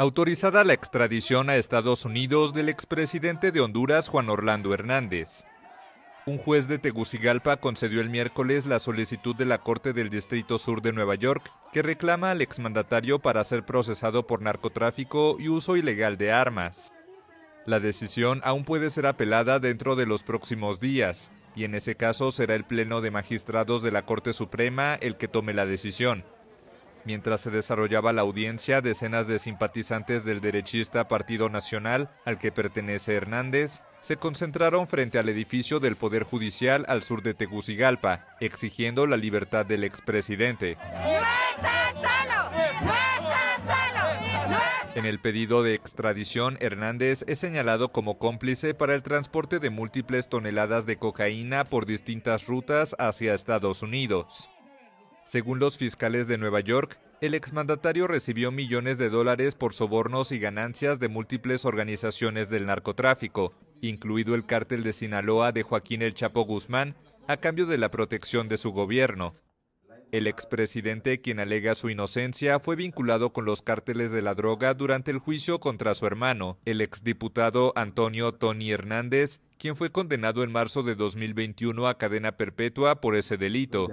Autorizada la extradición a Estados Unidos del expresidente de Honduras Juan Orlando Hernández. Un juez de Tegucigalpa concedió el miércoles la solicitud de la Corte del Distrito Sur de Nueva York que reclama al exmandatario para ser procesado por narcotráfico y uso ilegal de armas. La decisión aún puede ser apelada dentro de los próximos días, y en ese caso será el Pleno de Magistrados de la Corte Suprema el que tome la decisión. Mientras se desarrollaba la audiencia, decenas de simpatizantes del derechista Partido Nacional, al que pertenece Hernández, se concentraron frente al edificio del Poder Judicial al sur de Tegucigalpa, exigiendo la libertad del expresidente. En el pedido de extradición, Hernández es señalado como cómplice para el transporte de múltiples toneladas de cocaína por distintas rutas hacia Estados Unidos. Según los fiscales de Nueva York, el exmandatario recibió millones de dólares por sobornos y ganancias de múltiples organizaciones del narcotráfico, incluido el cártel de Sinaloa de Joaquín El Chapo Guzmán, a cambio de la protección de su gobierno. El expresidente, quien alega su inocencia, fue vinculado con los cárteles de la droga durante el juicio contra su hermano, el exdiputado Antonio Tony Hernández, quien fue condenado en marzo de 2021 a cadena perpetua por ese delito.